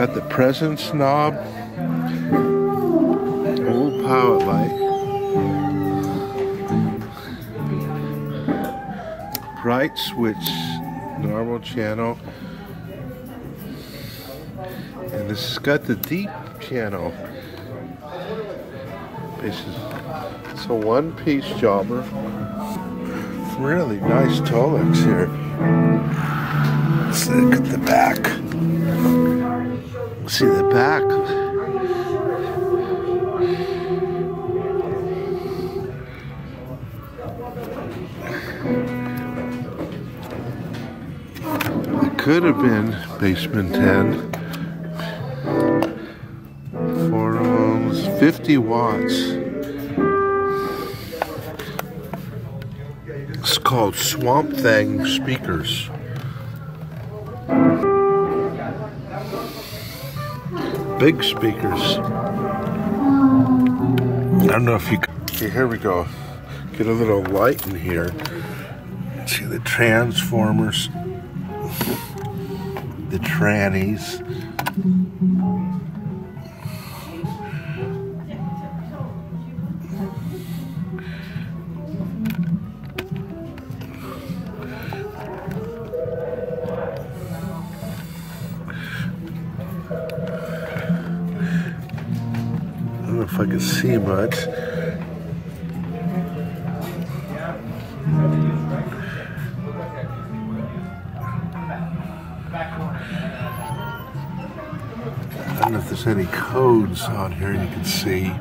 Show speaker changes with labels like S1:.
S1: Got the presence knob. Old pilot light. Bright switch, normal channel. And this has got the deep channel. This is it's a one-piece jobber. Really nice Tolex here. Let's look at the back. See the back. It could have been Bassman 10 for almost 50 watts. It's called Swamp Thing speakers. Big speakers. I don't know if you. Okay, here we go. Get a little light in here. See the transformers, the trannies. Don't know if I can see much. I don't know if there's any codes on here you can see.